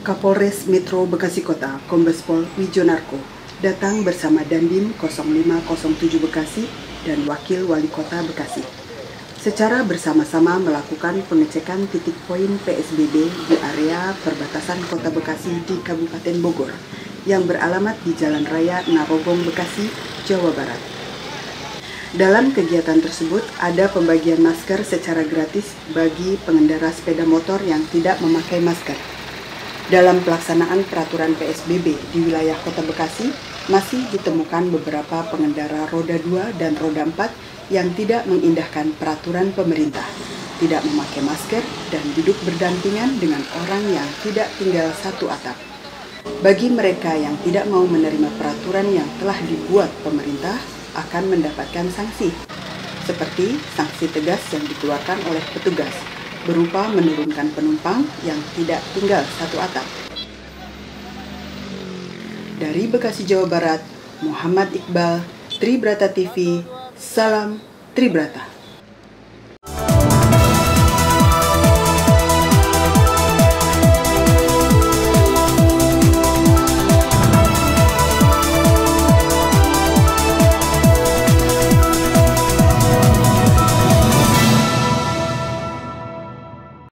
Kapolres Metro Bekasi Kota, Kombes Pol Wijonarko, datang bersama Dandim 0507 Bekasi dan Wakil Wali Kota Bekasi. Secara bersama-sama melakukan pengecekan titik poin PSBB di area perbatasan Kota Bekasi di Kabupaten Bogor yang beralamat di Jalan Raya Narogong, Bekasi, Jawa Barat. Dalam kegiatan tersebut ada pembagian masker secara gratis bagi pengendara sepeda motor yang tidak memakai masker. Dalam pelaksanaan peraturan PSBB di wilayah Kota Bekasi, masih ditemukan beberapa pengendara roda 2 dan roda 4 yang tidak mengindahkan peraturan pemerintah, tidak memakai masker, dan duduk berdampingan dengan orang yang tidak tinggal satu atap. Bagi mereka yang tidak mau menerima peraturan yang telah dibuat pemerintah, akan mendapatkan sanksi, seperti sanksi tegas yang dikeluarkan oleh petugas, berupa menurunkan penumpang yang tidak tinggal satu atap. Dari Bekasi, Jawa Barat, Muhammad Iqbal, Tribrata TV, Salam Tribrata.